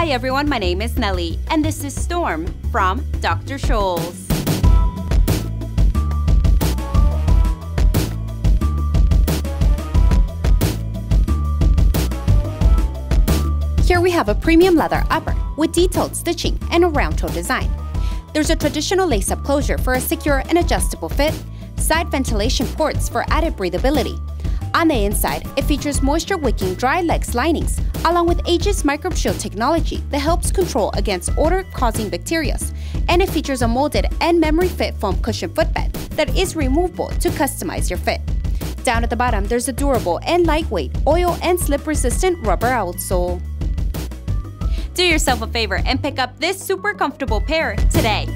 Hi everyone, my name is Nelly, and this is Storm from Dr. Scholl's. Here we have a premium leather upper with detailed stitching and a round toe design. There's a traditional lace-up closure for a secure and adjustable fit, side ventilation ports for added breathability. On the inside, it features moisture-wicking Drilex linings, along with Aegis Microbe Shield technology that helps control against odor-causing bacteria, and it features a molded and memory-fit foam cushion footbed that is removable to customize your fit. Down at the bottom, there's a durable and lightweight oil and slip-resistant rubber outsole. Do yourself a favor and pick up this super comfortable pair today.